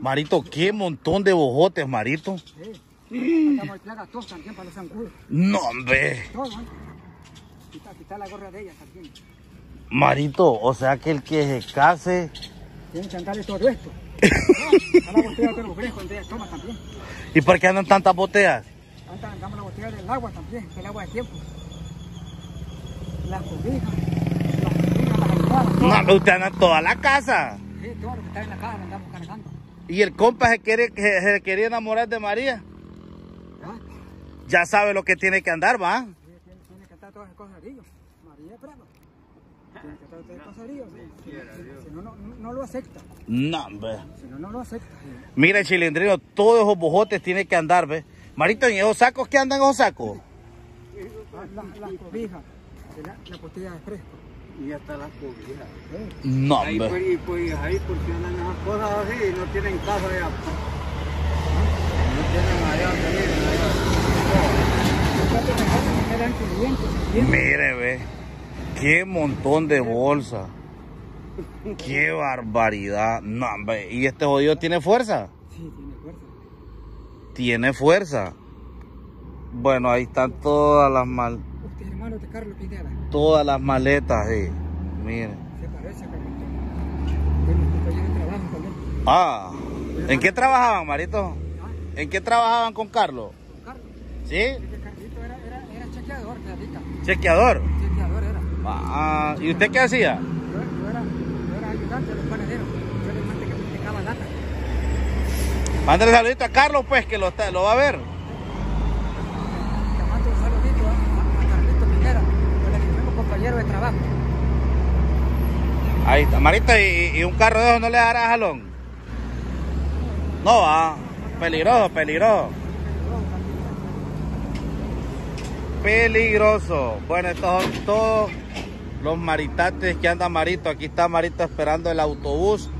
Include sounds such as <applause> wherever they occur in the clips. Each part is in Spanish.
Marito, qué montón de bojotes, Marito. Sí. No, hombre. La gorra de ella también. Marito, o sea que el que se case... Tienen que andarle todo esto. ¿Y por qué andan tantas botellas? Andan, andamos la botella del agua también, del agua de tiempo. Las cobijas, las cobijas, las almohadas. No, usted anda toda la casa. Sí, todo lo que está en la casa lo andamos cargando. Y el compa se, quiere, se, se quería enamorar de María. ¿Ya? Ya sabe lo que tiene que andar, ¿va? Sí, tiene, tiene que estar todas esas cosarillos. María es brava. Tiene que estar todas esas cosarillos. Si, si- si no, no, no lo acepta. No, hombre. Si no, no lo acepta. Sí. Mira, chilindrino, todos esos bojotes tiene que andar, ¿ves? Marito, ¿en esos sacos qué andan esos sacos? La- la- las cobijas, la, la botella de fresco. Y hasta las cobijas. No, Ahí hombre. pues, y pues ahí andan esas cosas así y no tienen casa allá. No tienen allá. Mire, ve. Qué montón de bolsa. Qué barbaridad. No, hombre. ¿Y este jodido tiene fuerza? Sí, tiene fuerza. Tiene fuerza. Bueno, ahí están todas las mal, Usted es hermano de Carlos Pineda. todas las maletas, sí. Mire. Se parece Carlito. Compañero de trabajo también. Ah, ¿en qué trabajaban, Marito? Ah, ¿En qué trabajaban con Carlos? con Carlos. ¿Sí? Carlito era, era, era chequeador, Carlita. Chequeador. Chequeador era. Ah, ¿y usted qué hacía? Yo, yo era, yo era ayudante de los panaderos. Yo le mandé que me picaba lata. Mándale saludito a Carlos, pues, que lo, está- lo va a ver. Le mando un saludito a, a, a Carlito Pineda. Con el que fuimos compañeros trabajo. Ahí está, Marito, ¿y, un carro de esos no le dará jalón? No va. Peligroso, peligroso. Peligroso. Bueno, estos son todos los maritates que anda Marito. Aquí está Marito esperando el autobús.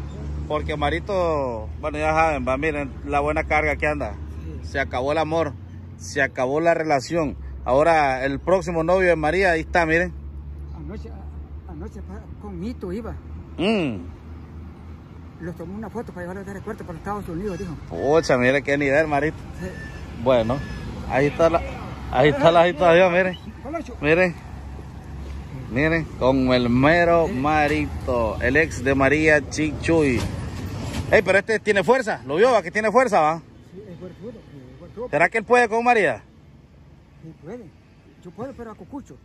Porque Marito, bueno, ya saben, va, miren la buena carga que anda. Se acabó el amor, se acabó la relación. Ahora el próximo novio de María, ahí está, miren. Anoche, anoche con Mito iba. Mm. Los tomó una foto para llevarlo de recuerdo para Estados Unidos, dijo. Pucha, mire qué nivel, Marito. Sí. Bueno, ahí está la, ahí está la situación, miren. Miren. Miren, con el mero Marito, el ex de María Chichuy. Ey, pero este tiene fuerza, lo vio, va, que tiene fuerza, va. Sí, es huertudo, sí, es huertudo. ¿Será que él puede con María? Sí, puede. Yo puedo, pero a Cucucho.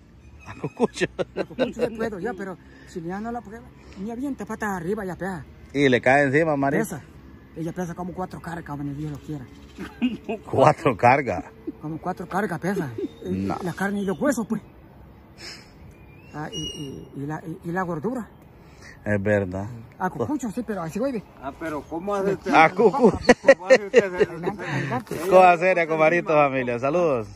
<laughs> A Cucucho. A Cucucho sí puedo ya, pero si ya no la prueba, ni avienta patas arriba, ya pega. Y le cae encima, María. Pesa. Ella pesa como cuatro cargas, ni Dios lo quiera. <laughs> Cuatro cargas. Como cuatro cargas pesa. No. La carne y los huesos, pues. Ah, y, y- y la, y- y la gordura. Es verdad. A Cucucho sí, pero así, güey. Ah, pero ¿cómo hace usted? A Cucu. ¿Cómo hace usted? <laughs> Adelante, adelante. Cosa seria familia. Saludos.